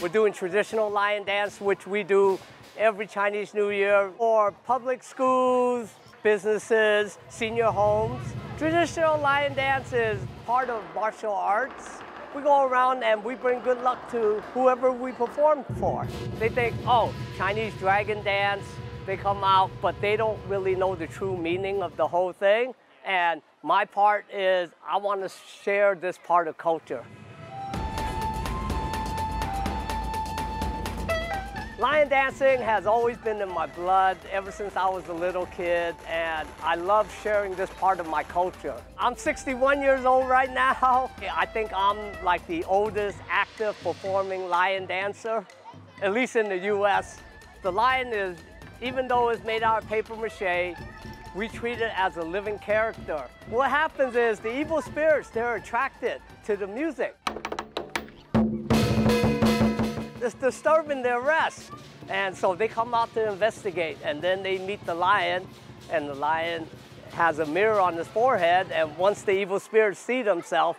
We're doing traditional lion dance, which we do every Chinese New Year for public schools, businesses, senior homes. Traditional lion dance is part of martial arts. We go around and we bring good luck to whoever we perform for. They think, oh, Chinese dragon dance, they come out, but they don't really know the true meaning of the whole thing. And my part is I want to share this part of culture. Lion dancing has always been in my blood ever since I was a little kid, and I love sharing this part of my culture. I'm 61 years old right now. I think I'm like the oldest active performing lion dancer, at least in the US. The lion is, even though it's made out of paper mache, we treat it as a living character. What happens is the evil spirits, they're attracted to the music it's disturbing their rest. And so they come out to investigate, and then they meet the lion, and the lion has a mirror on his forehead, and once the evil spirits see themselves,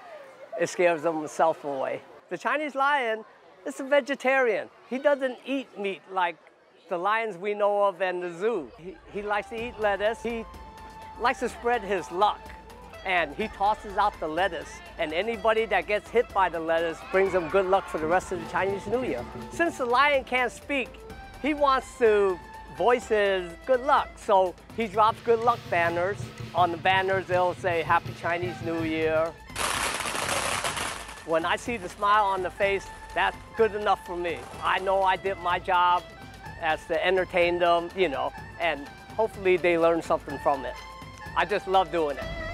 it scares themselves away. The Chinese lion is a vegetarian. He doesn't eat meat like the lions we know of in the zoo. He, he likes to eat lettuce. He likes to spread his luck and he tosses out the lettuce. And anybody that gets hit by the lettuce brings them good luck for the rest of the Chinese New Year. Since the lion can't speak, he wants to voice his good luck. So he drops good luck banners. On the banners, they'll say Happy Chinese New Year. When I see the smile on the face, that's good enough for me. I know I did my job as to entertain them, you know, and hopefully they learn something from it. I just love doing it.